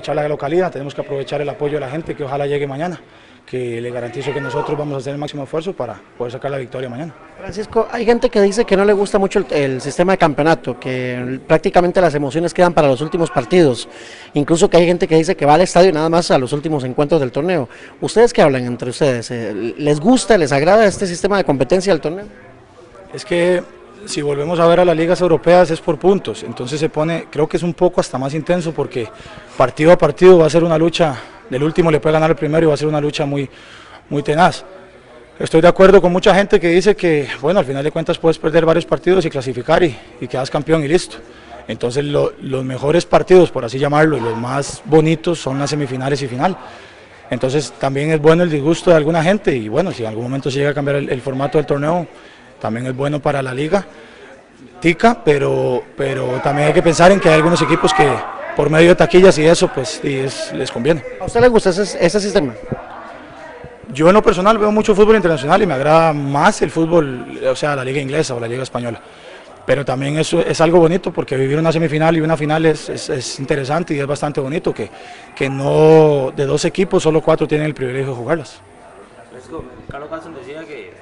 aprovechar la localidad, tenemos que aprovechar el apoyo de la gente que ojalá llegue mañana, que le garantizo que nosotros vamos a hacer el máximo esfuerzo para poder sacar la victoria mañana. Francisco, hay gente que dice que no le gusta mucho el, el, sistema de campeonato, que prácticamente las emociones quedan para los últimos partidos, incluso que hay gente que dice que va al estadio nada más a los últimos encuentros del torneo. ¿Ustedes qué hablan entre ustedes? Eh, ¿Les gusta, les agrada este sistema de competencia del torneo? Es que si volvemos a ver a las ligas europeas es por puntos, entonces se pone, creo que es un poco hasta más intenso porque partido a partido va a ser una lucha, del último le puede ganar el primero y va a ser una lucha muy, muy tenaz. Estoy de acuerdo con mucha gente que dice que, bueno, al final de cuentas puedes perder varios partidos y clasificar y, quedas campeón y listo. Entonces lo, los mejores partidos, por así llamarlo, y los más bonitos son las semifinales y final. Entonces también es bueno el disgusto de alguna gente y bueno, si en algún momento se llega a cambiar el formato del torneo, también es bueno para la liga tica, pero, pero también hay que pensar en que hay algunos equipos que por medio de taquillas y eso, pues y es, les conviene. ¿A usted le gusta ese, ese, sistema? Yo en lo personal veo mucho fútbol internacional y me agrada más el fútbol, o sea, la liga inglesa o la liga española. Pero también eso es algo bonito porque vivir una semifinal y una final es, es, es interesante y es bastante bonito, que, que no de dos equipos solo cuatro tienen el privilegio de jugarlas. Carlos Carlson decía que